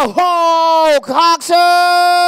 ho, ho, Coxer!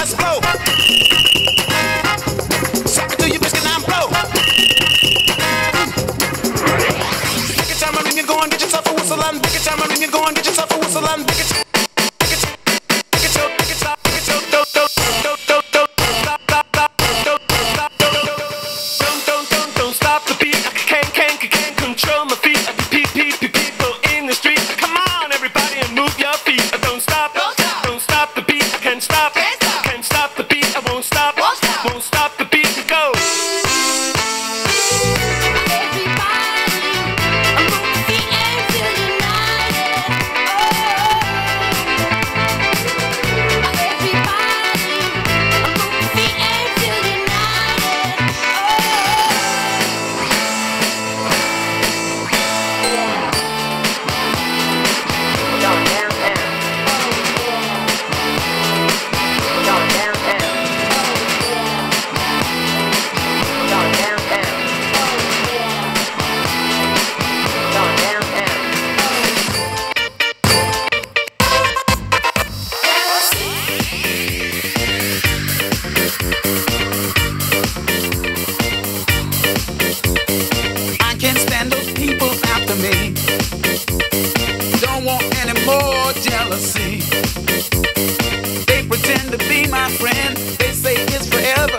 Let's blow. Suck it to biscuit and blow. Shake a tambourine and go and get yourself a whistle and pick a tambourine and go and get yourself a whistle and pick it. pick won't stop the my friend. They say it's forever.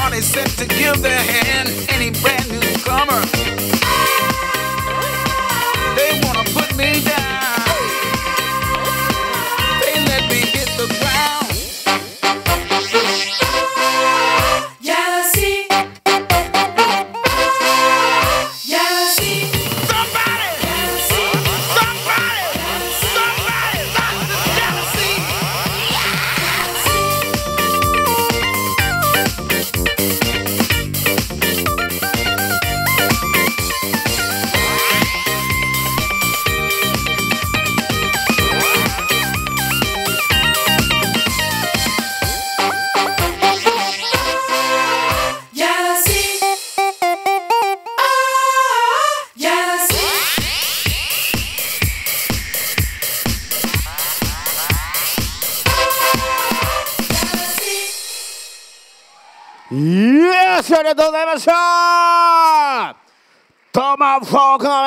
Are they set to give their hand? Any brand よしありがとうございました。トマフォークの